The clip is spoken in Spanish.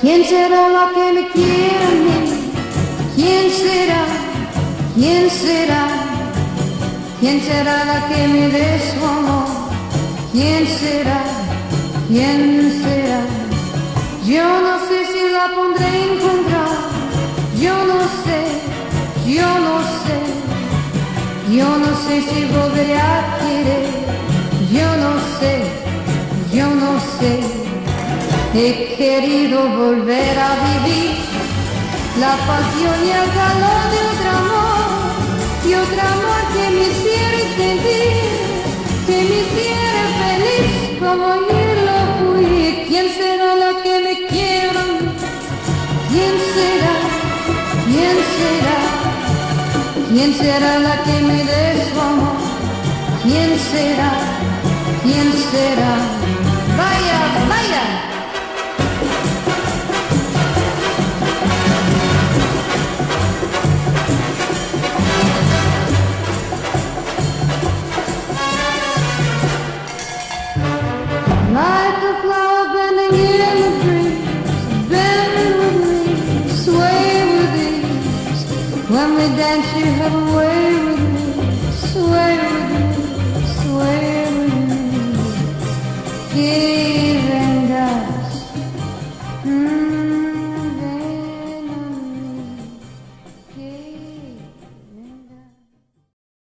¿Quién será la que me quiere a mí? ¿Quién será? ¿Quién será? ¿Quién será la que me dé su amor? ¿Quién será? ¿Quién será? Yo no sé si la pondré a encontrar. Yo no sé, yo no sé. Yo no sé si volveré a querer. Yo no sé, yo no sé. He querido volver a vivir la pasión y el calor de otro amor. Y otro amor que me hiciera sentir, que me hiciera feliz como yo lo fui. ¿Quién será la que me quiera? ¿Quién será? ¿Quién será? ¿Quién será la que me dé su amor? ¿Quién será? ¿Quién será? When we dance, you have a way with me, sway with me, sway with me, giving us hmm on me.